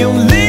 you leave